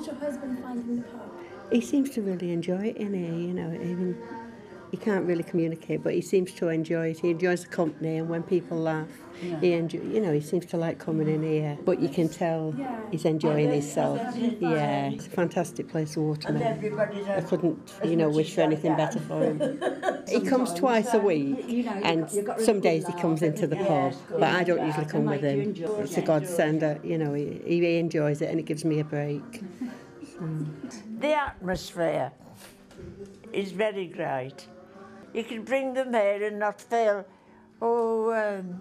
How's your husband finding the pub? He seems to really enjoy it in here, you know. Even he can't really communicate, but he seems to enjoy it. He enjoys the company, and when people laugh, he enjoy. You know, he seems to like coming in here. But you can tell he's enjoying himself. Yeah, it's a fantastic place, Watermill. I couldn't, you know, wish for anything better for him. He comes twice a week, and some days he comes into the pub, but I don't usually come with him. It's a godsend. You know, he, he enjoys it, and it gives me a break. The atmosphere is very great. You can bring them here and not feel, oh, um,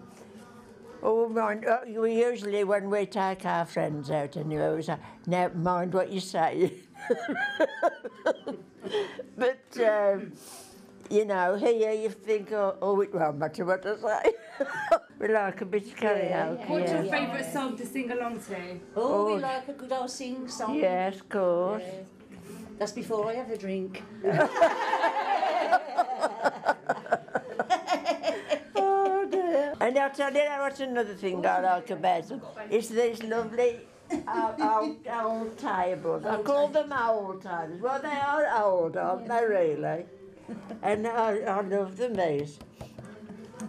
oh, mind. Uh, we usually, when we take our friends out anyway, we say, now mind what you say. but, um, you know, here you think, oh, oh, it won't matter what I say. we like a bit of karaoke. What's yeah. your favourite song to sing along to? Oh, we like a good old sing song. Yes, of course. That's before I have a drink. Oh dear. And I'll tell you what's another thing I like about them. It's these lovely old, old, old tables. I call them old tables. Well, they are old, aren't they, really? And I, I love them, these.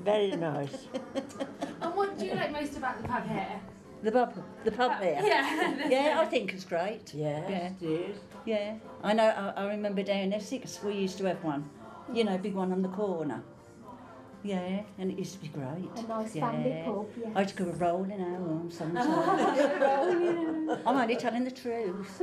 Very nice. And what do you like most about the pub here? The pub, the pub here. Yeah. Yeah, I think it's great. Yes, Yeah. it is. Yeah, I know. I, I remember down in Essex, we used to have one. You know, big one on the corner. Yeah, and it used to be great. A nice yeah. family pub, yeah. I used to go rolling home sometimes. I'm only telling the truth.